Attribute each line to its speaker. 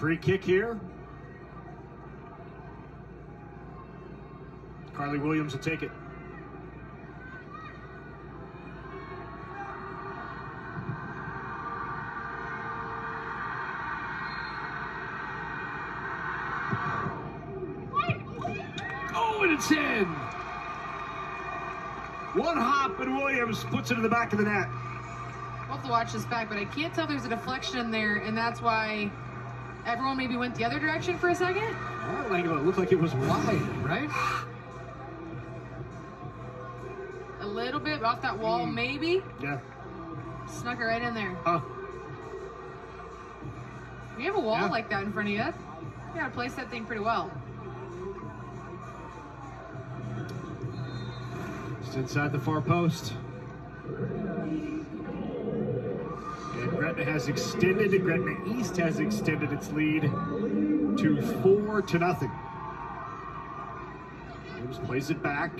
Speaker 1: Free kick here. Karli Williams will take it. Oh, and it's in. One hop and Williams puts it in the back of the net.
Speaker 2: We'll have to watch this back, but I can't tell there's a deflection in there, and that's why everyone maybe went the other direction for a second.
Speaker 1: Oh, like it looked like it was wide, right?
Speaker 2: A little bit off that wall, hmm. maybe.
Speaker 1: Yeah.
Speaker 2: Snuck it right in there.
Speaker 1: Huh.
Speaker 2: You have a wall
Speaker 1: Yeah.
Speaker 2: like that in front of you, you gotta place that thing pretty well.
Speaker 1: Just inside the far post. Gretna has extended, Gretna East has extended its lead to four to nothing. Williams plays it back.